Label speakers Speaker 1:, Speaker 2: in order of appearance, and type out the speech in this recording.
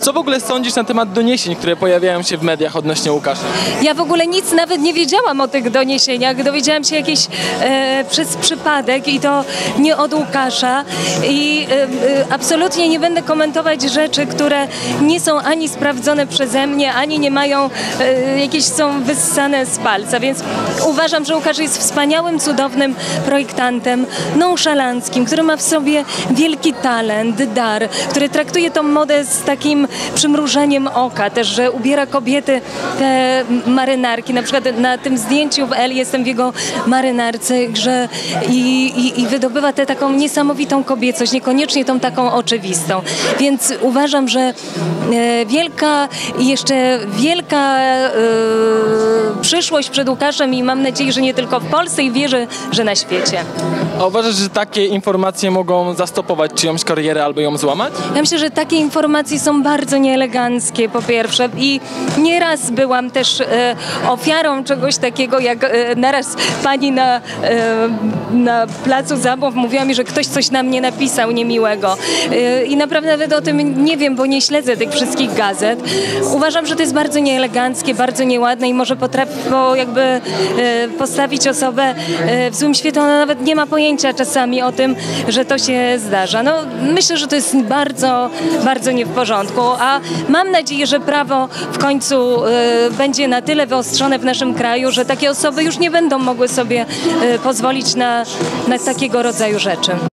Speaker 1: Co w ogóle sądzisz na temat doniesień, które pojawiają się w mediach odnośnie Łukasza?
Speaker 2: Ja w ogóle nic nawet nie wiedziałam o tych doniesieniach. Dowiedziałam się jakieś e, przez przypadek i to nie od Łukasza. I e, e, absolutnie nie będę komentować rzeczy, które nie są ani sprawdzone przeze mnie, ani nie mają, e, jakieś są wyssane z palca. Więc uważam, że Łukasz jest wspaniałym, cudownym projektantem, nonszalanckim, który ma w sobie wielki talent, dar, który traktuje tą modę z takim przymrużeniem oka, też, że ubiera kobiety te marynarki. Na przykład na tym zdjęciu w L jestem w jego marynarce, że i, i, i wydobywa tę taką niesamowitą kobiecość, niekoniecznie tą taką oczywistą. Więc uważam, że e, wielka i jeszcze wielka e, przyszłość przed Łukaszem i mam nadzieję, że nie tylko w Polsce i wierzę, że na świecie.
Speaker 1: A uważasz, że takie informacje mogą zastopować czyjąś karierę albo ją złamać?
Speaker 2: Ja myślę, że takie informacje są bardzo nieeleganckie po pierwsze i nieraz byłam też e, ofiarą czegoś takiego, jak e, naraz pani na, e, na placu zabaw mówiła mi, że ktoś coś na mnie napisał niemiłego i naprawdę nawet o tym nie wiem, bo nie śledzę tych wszystkich gazet. Uważam, że to jest bardzo nieeleganckie, bardzo nieładne i może potrafi bo jakby postawić osobę w złym świetle, ona nawet nie ma pojęcia czasami o tym, że to się zdarza. No, myślę, że to jest bardzo, bardzo nie w porządku, a mam nadzieję, że prawo w końcu e, będzie na tyle wyostrzone w naszym kraju, że takie osoby już nie będą mogły sobie e, pozwolić na, na takiego rodzaju rzeczy.